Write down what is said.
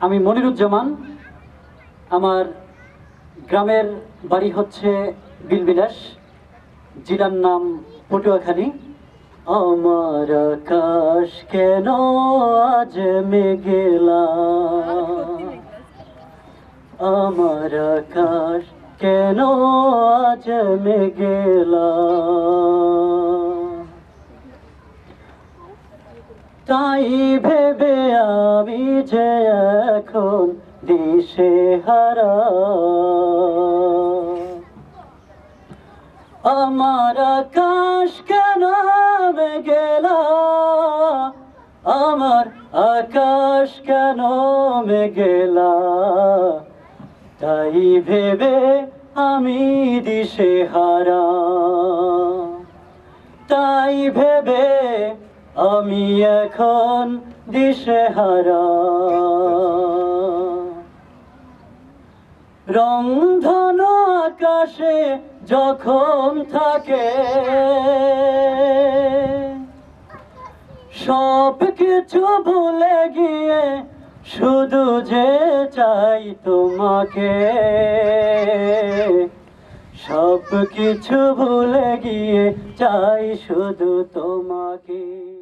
আমি মনিরুজ্জামান। আমার গ্রামের বাড়ি হচ্ছে বিলবিলাস। জেলার নাম পটুয়াখালী। আমার আকাশ কেন আজ মেঘেলা? আমার আকাশ কেন আজ মেঘেলা? তাই ভেবে আমি যে এখন দিশে হারা। আমার আকাশ কেন গেলা আমার আকাশ কেন গেলা তাই ভেবে আমি দিশে হারা। তাই ভেবে আমি এখন দিশে হারা। রংধন আকাশে যখন থাকে সব কিছু ভুলে গিয়ে শুধু যে চাই তোমাকে সব কিছু ভুলে গিয়ে চাই শুধু তোমাকে।